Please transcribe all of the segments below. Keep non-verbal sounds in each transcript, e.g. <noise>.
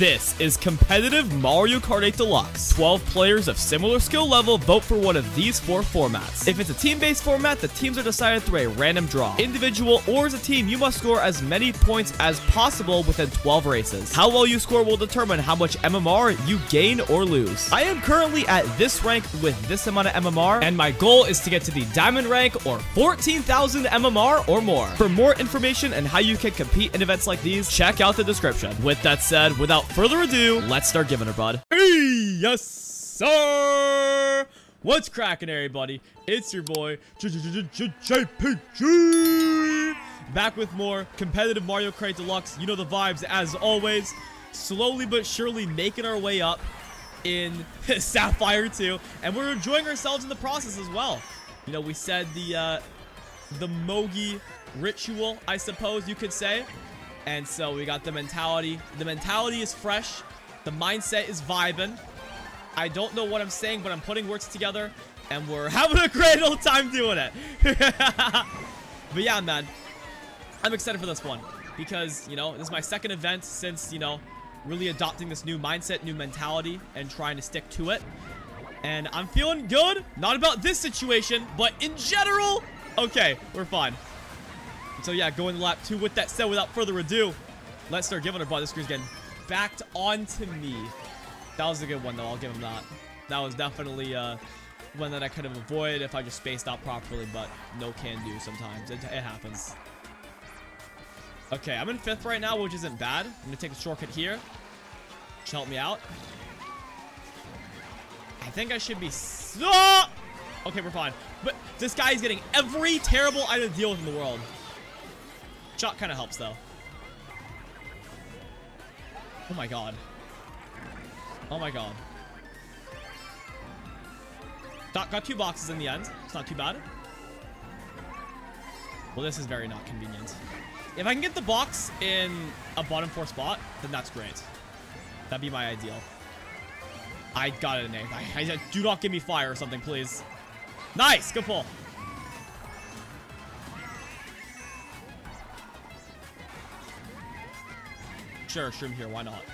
This is competitive Mario Kart 8 Deluxe. 12 players of similar skill level vote for one of these four formats. If it's a team-based format, the teams are decided through a random draw. Individual or as a team, you must score as many points as possible within 12 races. How well you score will determine how much MMR you gain or lose. I am currently at this rank with this amount of MMR, and my goal is to get to the diamond rank or 14,000 MMR or more. For more information and how you can compete in events like these, check out the description. With that said, without further ado, let's start giving her, bud. Hey, yes, sir. What's cracking, everybody? It's your boy, JPG. Back with more competitive Mario Kart Deluxe. You know the vibes, as always. Slowly but surely making our way up in <laughs> Sapphire 2. And we're enjoying ourselves in the process as well. You know, we said the, uh, the Mogi ritual, I suppose you could say. And so we got the mentality. The mentality is fresh. The mindset is vibing. I don't know what I'm saying, but I'm putting words together. And we're <laughs> having a great old time doing it. <laughs> but yeah, man. I'm excited for this one. Because, you know, this is my second event since, you know, really adopting this new mindset, new mentality, and trying to stick to it. And I'm feeling good. Not about this situation, but in general, okay, we're fine. So yeah, going to lap two. With that said, without further ado, let's start giving our ball. This screen's getting backed onto me. That was a good one, though. I'll give him that. That was definitely uh, one that I could have avoided if I just spaced out properly, but no can do sometimes. It, it happens. Okay, I'm in fifth right now, which isn't bad. I'm to take a shortcut here. Should help me out. I think I should be... So okay, we're fine. But this guy is getting every terrible item deal in the world. Shot kind of helps, though. Oh my god. Oh my god. Got, got two boxes in the end. It's not too bad. Well, this is very not convenient. If I can get the box in a bottom four spot, then that's great. That'd be my ideal. I got it in A. I, I, do not give me fire or something, please. Nice! Good pull. Sure, shroom here. Why not?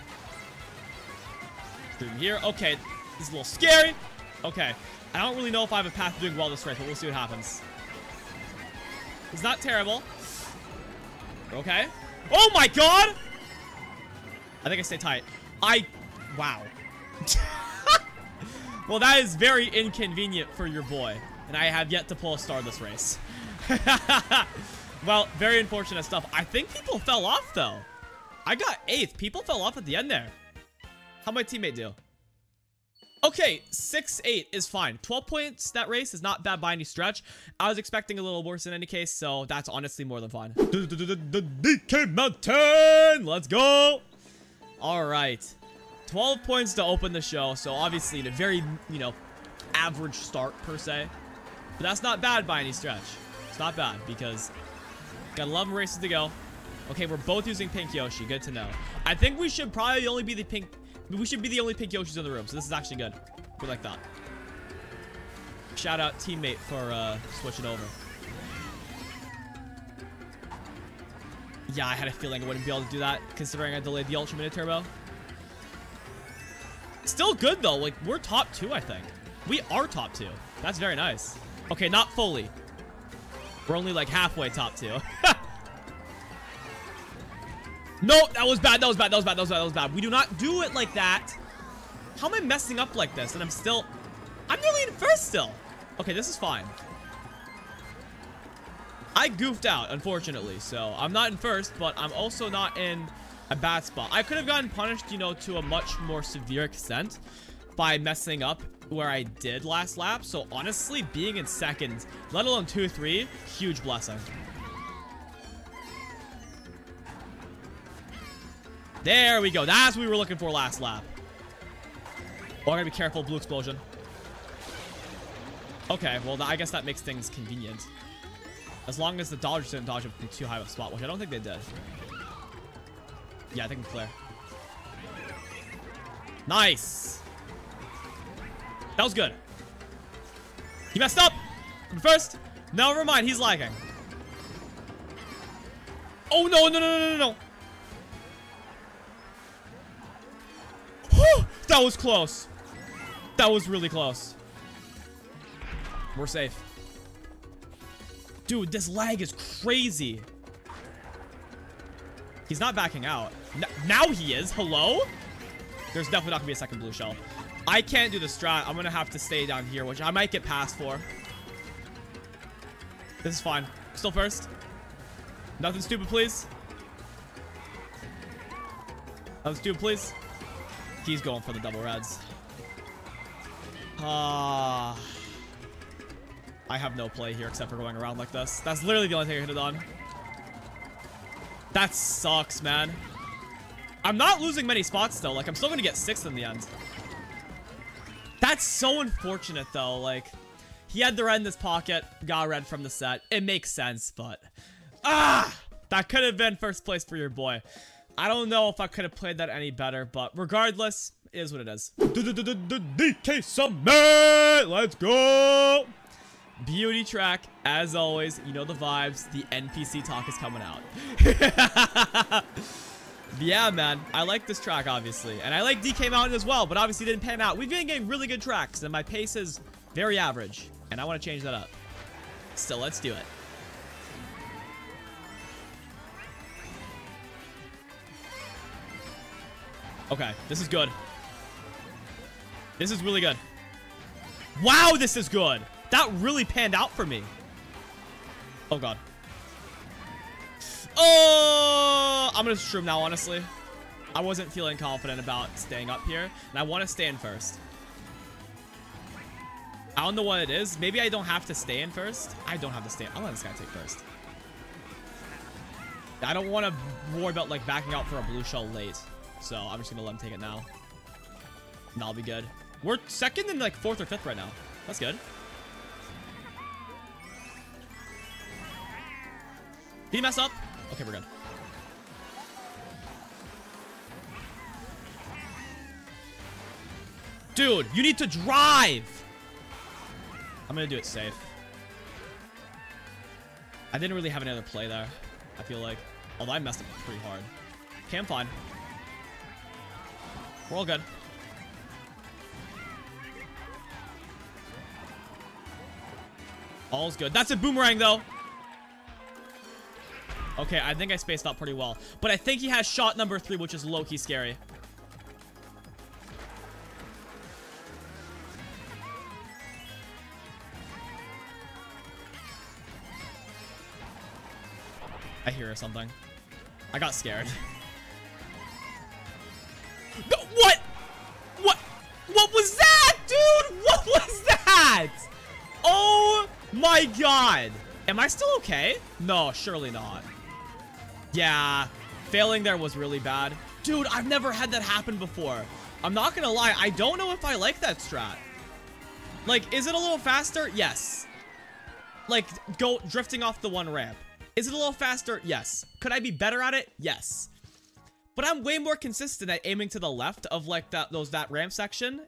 Shroom here. Okay. This is a little scary. Okay. I don't really know if I have a path to doing well this race, but we'll see what happens. It's not terrible. Okay. Oh my god! I think I stay tight. I... Wow. <laughs> well, that is very inconvenient for your boy. And I have yet to pull a star this race. <laughs> well, very unfortunate stuff. I think people fell off, though. I got eighth. People fell off at the end there. How'd my teammate do? Okay, 6-8 is fine. 12 points that race is not bad by any stretch. I was expecting a little worse in any case, so that's honestly more than fine. DK Mountain! Let's go! Alright. 12 points to open the show, so obviously a very, you know, average start per se. But that's not bad by any stretch. It's not bad because got 11 races to go. Okay, we're both using pink Yoshi. Good to know. I think we should probably only be the pink... We should be the only pink Yoshis in the room, so this is actually good. We like that. Shout out teammate for uh, switching over. Yeah, I had a feeling I wouldn't be able to do that, considering I delayed the Ultra Mini Turbo. Still good, though. Like, we're top two, I think. We are top two. That's very nice. Okay, not fully. We're only, like, halfway top two. <laughs> No, that was bad. That was bad. That was bad. That was bad. That was bad. We do not do it like that. How am I messing up like this? And I'm still... I'm nearly in first still. Okay, this is fine. I goofed out, unfortunately. So I'm not in first, but I'm also not in a bad spot. I could have gotten punished, you know, to a much more severe extent by messing up where I did last lap. So honestly, being in second, let alone 2-3, huge blessing. There we go. That's what we were looking for last lap. Oh, I gotta be careful. Blue explosion. Okay, well, I guess that makes things convenient. As long as the Dodgers didn't dodge up from too high of a spot, which I don't think they did. Yeah, I think I'm clear. Nice. That was good. He messed up. First. No, never mind. He's lagging. Oh, no, no, no, no, no, no. That was close. That was really close. We're safe. Dude, this lag is crazy. He's not backing out. Now he is. Hello? There's definitely not going to be a second blue shell. I can't do the strat. I'm going to have to stay down here, which I might get passed for. This is fine. Still first. Nothing stupid, please. Nothing stupid, please. He's going for the double reds. Ah. Uh, I have no play here except for going around like this. That's literally the only thing I could have done. That sucks, man. I'm not losing many spots, though. Like, I'm still going to get sixth in the end. That's so unfortunate, though. Like, he had the red in his pocket, got red from the set. It makes sense, but... Ah! That could have been first place for your boy. I don't know if I could have played that any better, but regardless, it is what it is. DK Summit! Let's go! Beauty track, as always, you know the vibes. The NPC talk is coming out. <laughs> yeah, man, I like this track, obviously. And I like DK Mountain as well, but obviously didn't pan out. We've been getting really good tracks, and my pace is very average. And I want to change that up. So let's do it. Okay, this is good. This is really good. Wow, this is good. That really panned out for me. Oh, God. Oh, I'm going to shroom now, honestly. I wasn't feeling confident about staying up here, and I want to stay in first. I don't know what it is. Maybe I don't have to stay in first. I don't have to stay. I'll let this guy take first. I don't want to worry about, like, backing out for a blue shell late. So I'm just going to let him take it now. And I'll be good. We're second and, like, fourth or fifth right now. That's good. Did he mess up? Okay, we're good. Dude, you need to drive. I'm to do it safe. I didn't really have any other play there, I feel like. Although I messed up pretty hard. Okay, I'm fine. We're all good. All's good. That's a boomerang, though. Okay, I think I spaced out pretty well. But I think he has shot number three, which is low-key scary. I hear something. I got scared. <laughs> my god. Am I still okay? No, surely not. Yeah, failing there was really bad. Dude, I've never had that happen before. I'm not gonna lie, I don't know if I like that strat. Like, is it a little faster? Yes. Like, go drifting off the one ramp. Is it a little faster? Yes. Could I be better at it? Yes. But I'm way more consistent at aiming to the left of like that those that ramp section.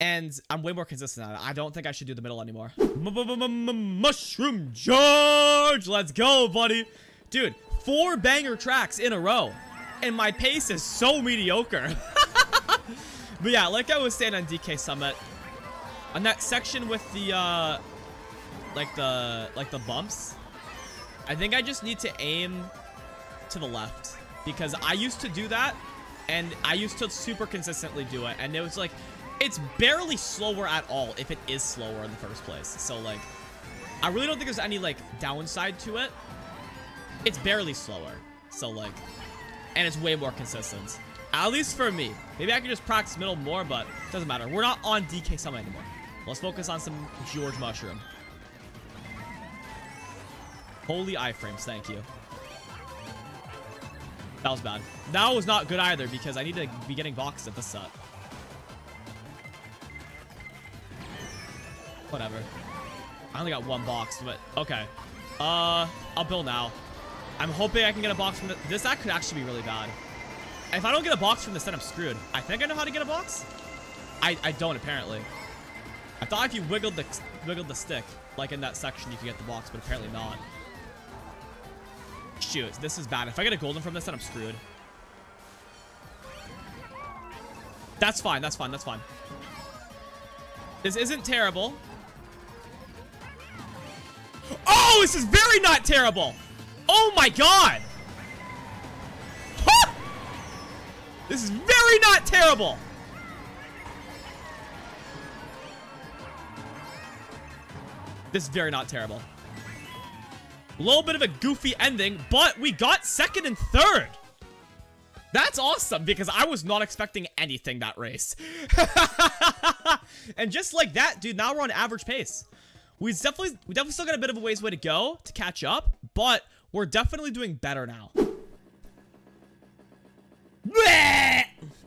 And I'm way more consistent at it. I don't think I should do the middle anymore. Mushroom Gorge! Let's go, buddy. Dude, four banger tracks in a row. And my pace is so mediocre. <laughs> but yeah, like I was saying on DK Summit, on that section with the, uh, like the, like the bumps, I think I just need to aim to the left because I used to do that and I used to super consistently do it. And it was like, it's barely slower at all if it is slower in the first place. So like, I really don't think there's any like downside to it it's barely slower. So like, and it's way more consistent. At least for me. Maybe I can just practice middle more, but it doesn't matter. We're not on DK Summit anymore. Let's focus on some Gorge Mushroom. Holy iframes, thank you. That was bad. That was not good either because I need to be getting boxes at the set. Whatever. I only got one box, but okay. Uh, I'll build now. I'm hoping I can get a box from the, this. That could actually be really bad. If I don't get a box from this, then I'm screwed. I think I know how to get a box. I, I don't, apparently. I thought if you wiggled the, wiggled the stick, like in that section, you could get the box, but apparently not. Shoot, this is bad. If I get a golden from this, then I'm screwed. That's fine. That's fine. That's fine. This isn't terrible. Oh, this is very not terrible. Oh my god. This is very not terrible. This is very not terrible. A little bit of a goofy ending, but we got second and third. That's awesome because I was not expecting anything that race. <laughs> and just like that, dude, now we're on average pace. We definitely, we definitely still got a bit of a ways way to go to catch up, but we're definitely doing better now.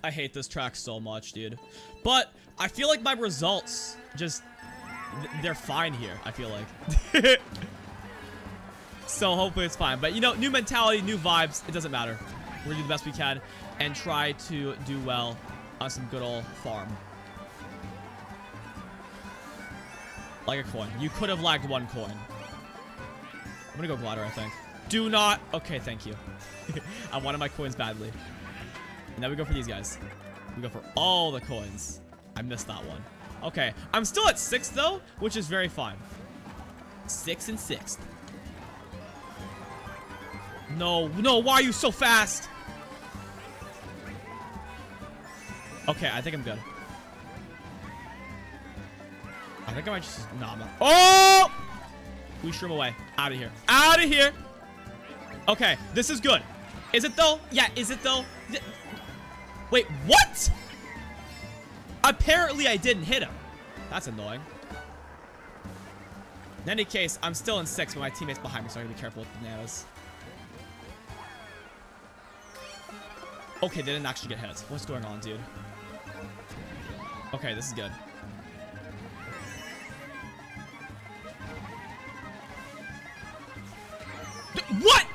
I hate this track so much, dude. But I feel like my results just, they're fine here, I feel like. <laughs> so hopefully it's fine. But, you know, new mentality, new vibes. It doesn't matter. We're to do the best we can and try to do well on some good old farm. Like a coin. You could have lagged one coin. I'm to go glider, I think. Do not. Okay, thank you. <laughs> I wanted my coins badly. Now we go for these guys. We go for all the coins. I missed that one. Okay. I'm still at six, though, which is very fine. Six and sixth. No, no, why are you so fast? Okay, I think I'm good. I think I might just... Nah, I'm not. Oh! We shroom away. Out of here. Out of here! Okay, this is good. Is it though? Yeah, is it though? Wait, what? Apparently I didn't hit him. That's annoying. In any case, I'm still in six, but my teammate's behind me, so I gotta be careful with bananas. Okay, they didn't actually get hit. What's going on, dude? Okay, this is good. What?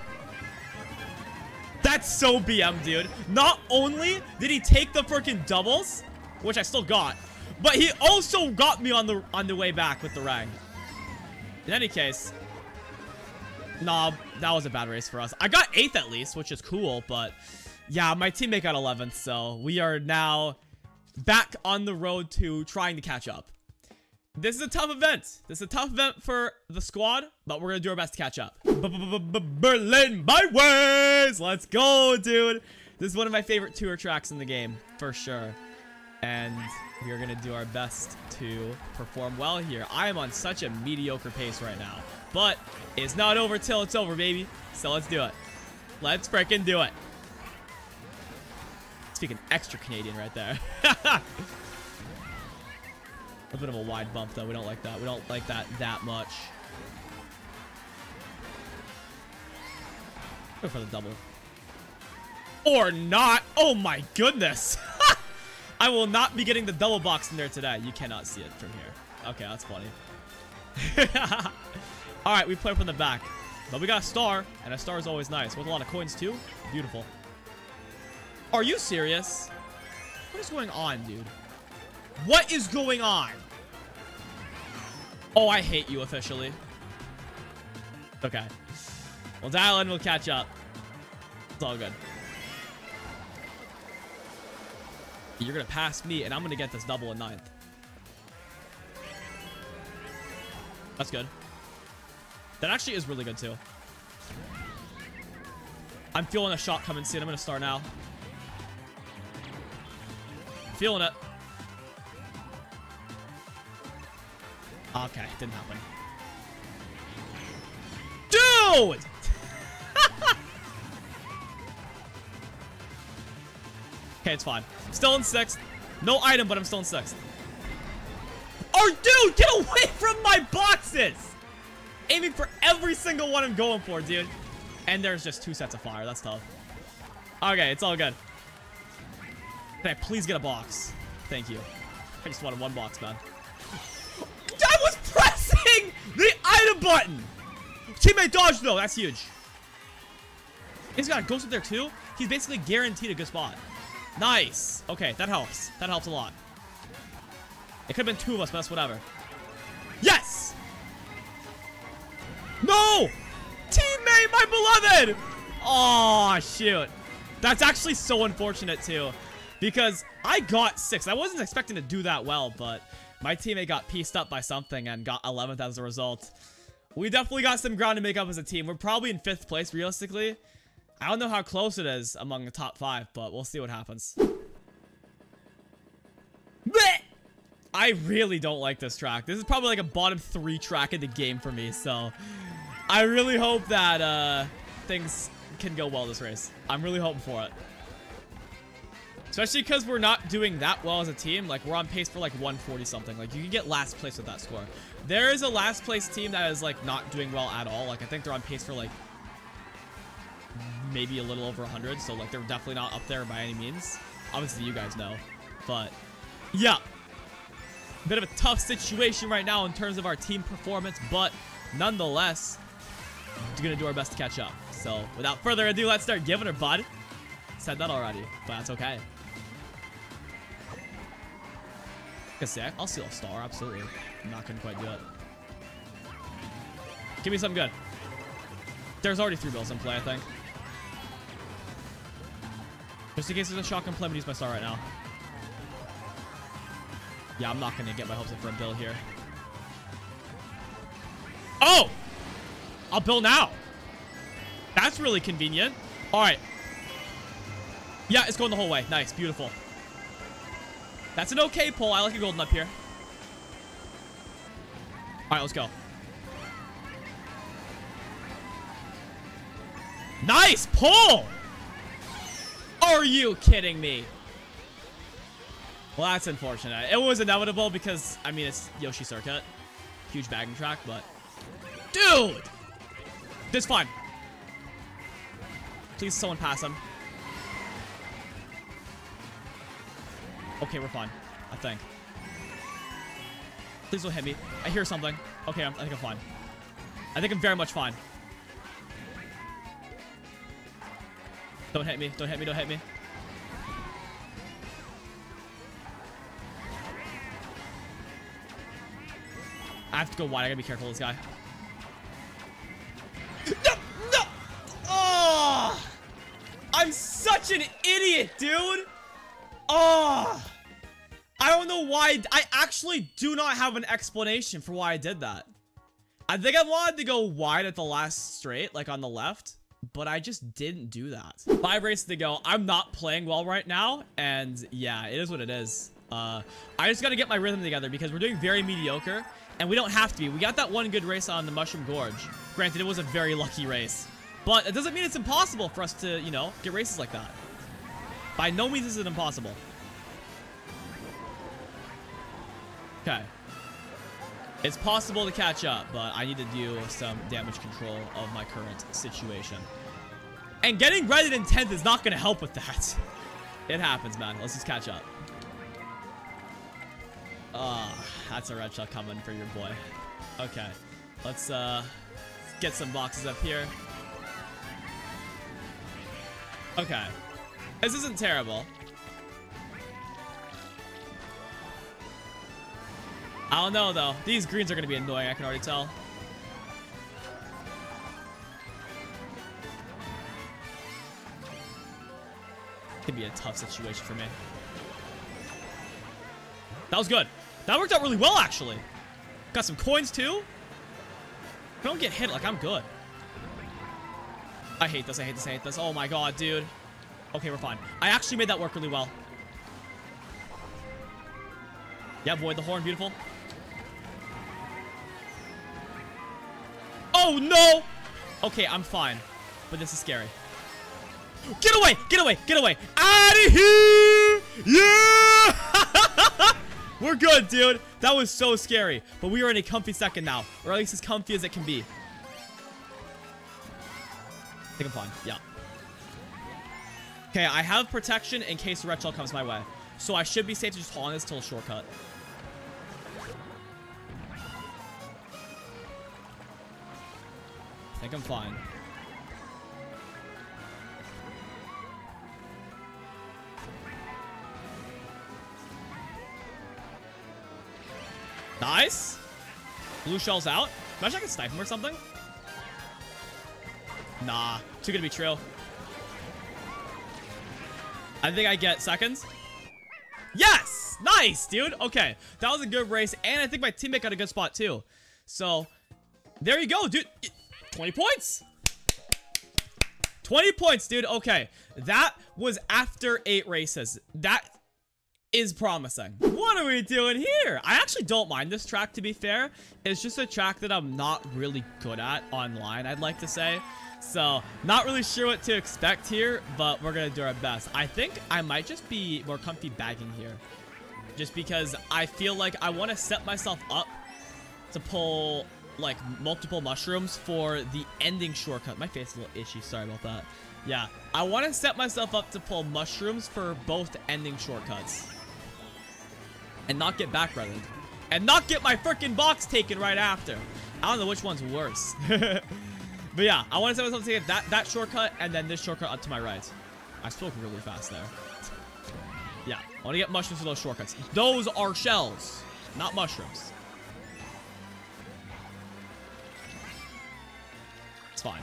That's so BM, dude. Not only did he take the freaking doubles, which I still got, but he also got me on the on the way back with the rang. In any case, nah, that was a bad race for us. I got 8th at least, which is cool, but yeah, my teammate got 11th, so we are now back on the road to trying to catch up. This is a tough event. This is a tough event for the squad, but we're going to do our best to catch up. Berlin Byways! Let's go, dude. This is one of my favorite tour tracks in the game, for sure. And we are going to do our best to perform well here. I am on such a mediocre pace right now. But it's not over till it's over, baby. So let's do it. Let's freaking do it. Speaking extra Canadian right there. <laughs> A bit of a wide bump, though. We don't like that. We don't like that that much. Go for the double. Or not. Oh, my goodness. <laughs> I will not be getting the double box in there today. You cannot see it from here. Okay, that's funny. <laughs> All right, we play from the back. But we got a star, and a star is always nice. With a lot of coins, too. Beautiful. Are you serious? What is going on, dude? What is going on? Oh, I hate you officially. Okay. We'll dial in. We'll catch up. It's all good. You're to pass me, and I'm to get this double in ninth. That's good. That actually is really good, too. I'm feeling a shot coming soon. I'm to start now. Feeling it. Okay, didn't happen. Dude! <laughs> okay, it's fine. Still in sixth. No item, but I'm still in sixth. Oh, dude, get away <laughs> from my boxes! Aiming for every single one I'm going for, dude. And there's just two sets of fire. That's tough. Okay, it's all good. Can I please get a box? Thank you. I just wanted one box, man. I was pressing the item button! Teammate dodge, though. That's huge. He's got a ghost up there, too. He's basically guaranteed a good spot. Nice. Okay, that helps. That helps a lot. It could have been two of us, but that's whatever. Yes! No! Teammate, my beloved! Oh, shoot. That's actually so unfortunate, too. because I got six. I wasn't expecting to do that well, but my teammate got pieced up by something and got 11th as a result. We definitely got some ground to make up as a team. We're probably in fifth place, realistically. I don't know how close it is among the top five, but we'll see what happens. I really don't like this track. This is probably like a bottom three track in the game for me, so I really hope that uh, things can go well this race. I'm really hoping for it. Especially because we're not doing that well as a team. Like, we're on pace for, like, 140 something. Like, you can get last place with that score. There is a last place team that is, like, not doing well at all. Like, I think they're on pace for, like, maybe a little over 100. So, like, they're definitely not up there by any means. Obviously, you guys know. But, yeah. Bit of a tough situation right now in terms of our team performance. But, nonetheless, we're to do our best to catch up. So, without further ado, let's start giving her, bud. Said that already, but that's okay. Sick. I'll steal a star, absolutely. Not gonna quite do it. Give me something good. There's already three bills in play, I think. Just in case there's a shotgun play, I'm gonna use my star right now. Yeah, I'm not gonna get my hopes up for a bill here. Oh! I'll bill now. That's really convenient. All right. Yeah, it's going the whole way. Nice. Beautiful. That's an okay pull. I like a golden up here. Right, let's go. Nice pull! Are you kidding me? Well, that's unfortunate. It was inevitable because, I mean, it's Yoshi Circuit. Huge bagging track, but... Dude! This fine. Please, someone pass him. Okay, we're fine. I think. Please don't hit me. I hear something. Okay, I'm, I think I'm fine. I think I'm very much fine. Don't hit me. Don't hit me. Don't hit me. I have to go wide. I gotta be careful this guy. Why. I actually do not have an explanation for why I did that. I think I wanted to go wide at the last straight, like on the left, but I just didn't do that. Five races to go. I'm not playing well right now, and yeah, it is what it is. Uh, I just got to get my rhythm together because we're doing very mediocre, and we don't have to be. We got that one good race on the Mushroom Gorge. Granted, it was a very lucky race, but it doesn't mean it's impossible for us to, you know, get races like that. By no means is it impossible. Okay. It's possible to catch up, but I need to do some damage control of my current situation. And getting Reddit in 10th is not going to help with that. <laughs> It happens, man. Let's just catch up. Ah, oh, that's a red shot coming for your boy. Okay. Let's, uh, get some boxes up here. Okay. This isn't terrible. I don't know, though. These greens are going to be annoying, I can already tell. Could be a tough situation for me. That was good. That worked out really well, actually. Got some coins, too. If I don't get hit, like, I'm good. I hate this, I hate this, I hate this. Oh my god, dude. Okay, we're fine. I actually made that work really well. Yeah, avoid the horn. Beautiful. Oh, no! Okay, I'm fine. But this is scary. Get away! Get away! Get away! Out of here! Yeah! <laughs> We're good, dude. That was so scary. But we are in a comfy second now. Or at least as comfy as it can be. I think I'm fine. Yeah. Okay, I have protection in case the red shell comes my way. So I should be safe to just hold on this till shortcut. I think I'm fine. Nice. Blue shell's out. Imagine I can snipe him or something. Nah, too good to be true. I think I get seconds. Yes! Nice, dude. Okay, that was a good race, and I think my teammate got a good spot, too. So, there you go, dude. 20 points. 20 points, dude. Okay, that was after eight races. That is promising. What are we doing here? I actually don't mind this track, to be fair. It's just a track that I'm not really good at online, I'd like to say. So, not really sure what to expect here, but we're going to do our best. I think I might just be more comfy bagging here. Just because I feel like I want to set myself up to pull, like, multiple mushrooms for the ending shortcut. My face is a little itchy. Sorry about that. Yeah, I want to set myself up to pull mushrooms for both ending shortcuts. And not get back And not get my freaking box taken right after. I don't know which one's worse. <laughs> But yeah, I want to set myself to get that, that shortcut and then this shortcut up to my right. I spoke really fast there. Yeah, I want to get mushrooms for those shortcuts. Those are shells, not mushrooms. It's fine.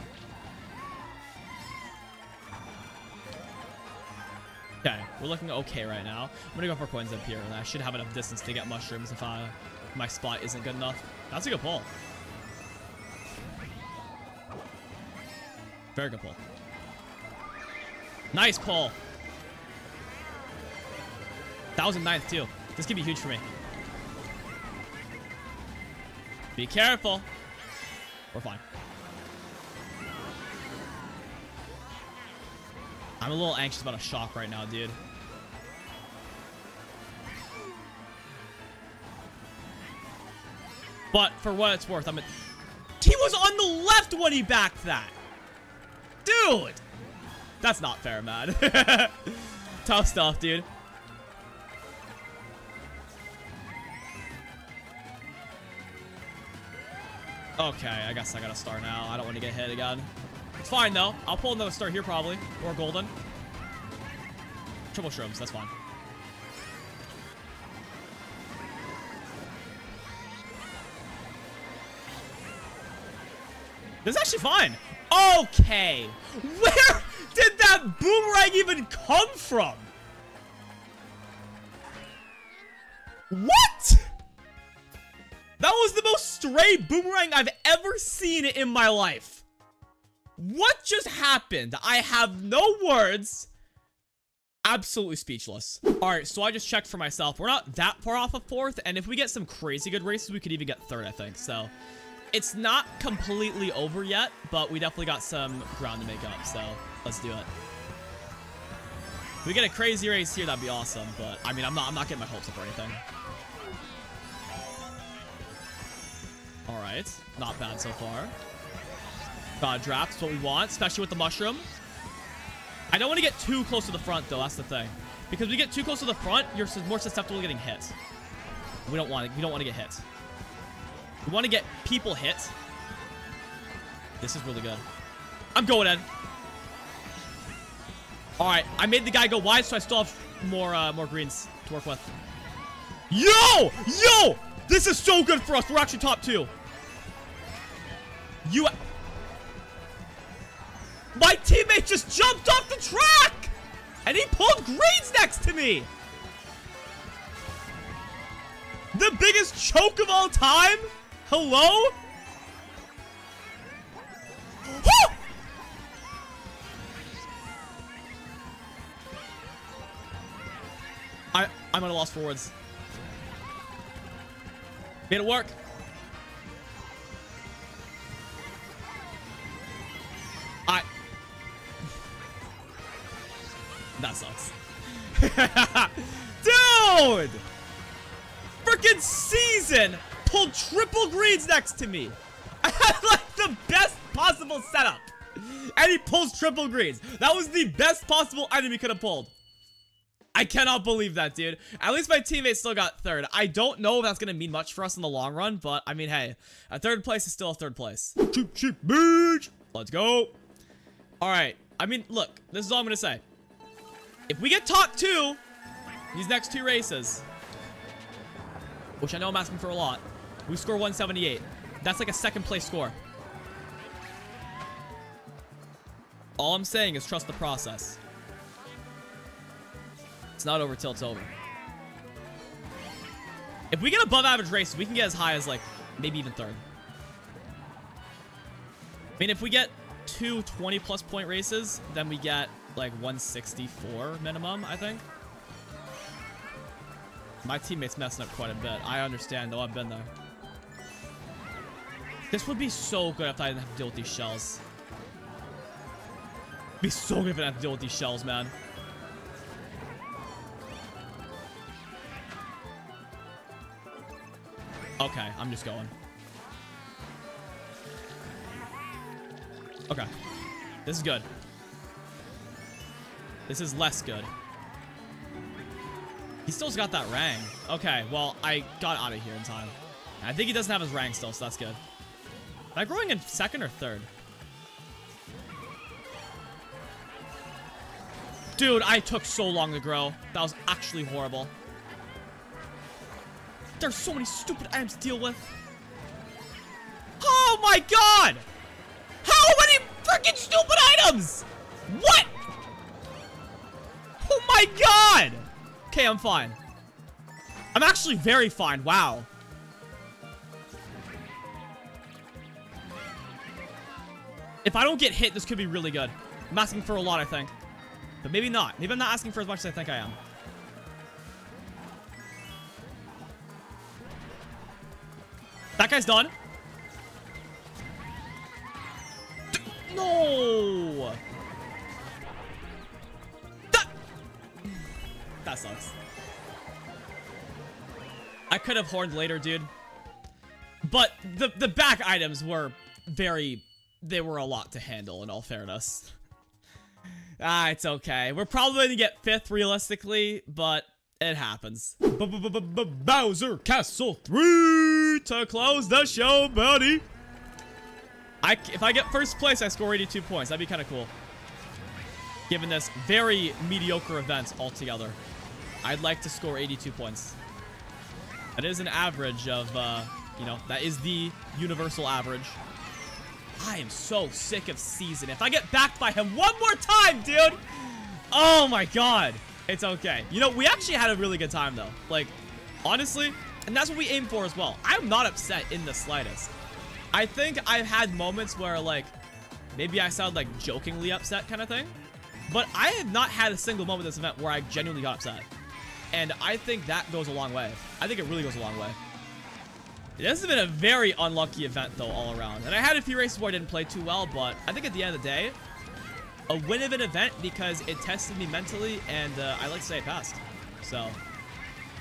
Okay, we're looking okay right now. I'm gonna go for coins up here, and I should have enough distance to get mushrooms if I, my spot isn't good enough. That's a good pull. Very good pull. Nice pull. That was a ninth too. This could be huge for me. Be careful. We're fine. I'm a little anxious about a shock right now, dude. But for what it's worth, I'm a... He was on the left when he backed that. Dude! That's not fair, man. <laughs> Tough stuff, dude. Okay, I guess I gotta start now. I don't want to get hit again. It's fine, though. I'll pull another star here, probably. Or golden. Triple shrooms, that's fine. This is actually fine. Okay. Where did that boomerang even come from? What? That was the most stray boomerang I've ever seen in my life. What just happened? I have no words. Absolutely speechless. All right, so I just checked for myself. We're not that far off of fourth, and if we get some crazy good races, we could even get third, I think. So it's not completely over yet, but we definitely got some ground to make up, so let's do it. If we get a crazy race here, that'd be awesome, but I mean, I'm not, I'm not getting my hopes up or anything. All right, not bad so far. God draft's what we want, especially with the mushroom. I don't want to get too close to the front, though. That's the thing. Because we get too close to the front, you're more susceptible to getting hit. We don't want it. We don't want to get hit. We want to get people hit. This is really good. I'm going in. All right, I made the guy go wide, so I still have more uh, more greens to work with. Yo! Yo! This is so good for us. We're actually top two. You... My teammate just jumped off the track! And he pulled greens next to me! The biggest choke of all time? Hello? I, I'm at a loss for words. Made it work. That sucks. <laughs> Dude! Freaking season! pulled triple greens next to me. I <laughs> had like the best possible setup. And he pulls triple greens. That was the best possible item he could have pulled. I cannot believe that, dude. At least my teammate still got third. I don't know if that's going to mean much for us in the long run, but I mean, hey, a third place is still a third place. Cheap, cheap, bitch. Let's go. All right. I mean, look, this is all I'm going to say. If we get top two, these next two races, which I know I'm asking for a lot, we score 178. That's like a second place score. All I'm saying is trust the process. It's not over till it's over. If we get above average race, we can get as high as like maybe even third. I mean, if we get two 20 plus point races, then we get like 164 minimum, I think. My teammate's messing up quite a bit. I understand, though. I've been there. This would be so good if I didn't have to deal with these shells. Be so good if I didn't have to deal with these shells, man. Okay, I'm just going. Okay. This is good. This is less good. He still's got that rang. Okay, well, I got out of here in time. I think he doesn't have his rang still, so that's good. Am I growing in second or third? Dude, I took so long to grow. That was actually horrible. There's so many stupid items to deal with. Oh my god! How many freaking stupid items? What? My god! Okay, I'm fine. I'm actually very fine. Wow. If I don't get hit, this could be really good. I'm asking for a lot, I think. But maybe not. Maybe I'm not asking for as much as I think I am. That guy's done. No! That sucks. I could have horned later, dude. But the, the back items were very... They were a lot to handle, in all fairness. <laughs> ah, it's okay. We're probably going to get fifth, realistically, but it happens. B -b -b Bowser Castle 3 to close the show, buddy. I, if I get first place, I score 82 points. That'd be kind of cool. Given this very mediocre event altogether. I'd like to score 82 points. That is an average of, uh, you know, that is the universal average. I am so sick of Season. If I get backed by him one more time, dude. Oh my god. It's okay. You know, we actually had a really good time, though. Like, honestly, and that's what we aim for as well. I'm not upset in the slightest. I think I've had moments where, like, maybe I sound, like, jokingly upset kind of thing. But I have not had a single moment in this event where I genuinely got upset. And I think that goes a long way. I think it really goes a long way. This has been a very unlucky event, though, all around. And I had a few races where I didn't play too well, but I think at the end of the day, a win of an event because it tested me mentally, and uh, I like to say it passed. So,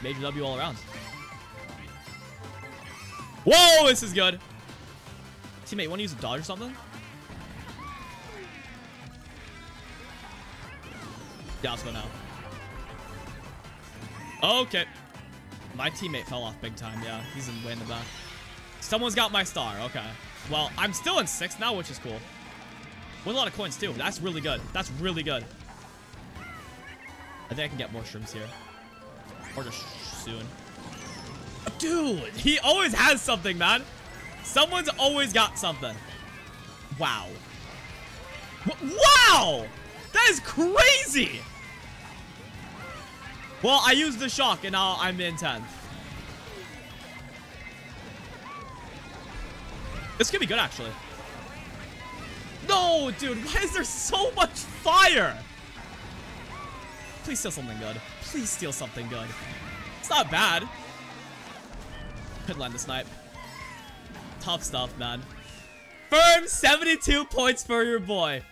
major W all around. Whoa, this is good. Teammate, want to use a dodge or something? Yeah, let's go now. Oh, okay. My teammate fell off big time. Yeah, he's in way in the back. Someone's got my star. Okay. Well, I'm still in sixth now, which is cool. With a lot of coins, too. That's really good. That's really good. I think I can get more shrooms here. Or just soon. Dude, he always has something, man. Someone's always got something. Wow. Wow! That is crazy! Well, I used the shock, and now I'm in 10th. This could be good, actually. No, dude, why is there so much fire? Please steal something good. Please steal something good. It's not bad. Could land the snipe. Tough stuff, man. Firm 72 points for your boy.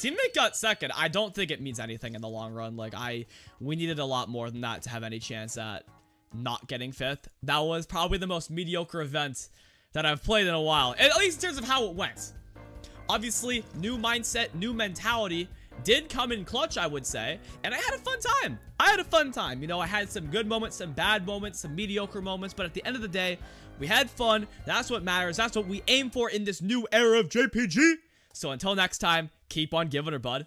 Teammate got second. I don't think it means anything in the long run. Like, I, we needed a lot more than that to have any chance at not getting fifth. That was probably the most mediocre event that I've played in a while, at least in terms of how it went. Obviously, new mindset, new mentality did come in clutch, I would say, and I had a fun time. I had a fun time. You know, I had some good moments, some bad moments, some mediocre moments, but at the end of the day, we had fun. That's what matters. That's what we aim for in this new era of JPG. So until next time, keep on giving her, bud.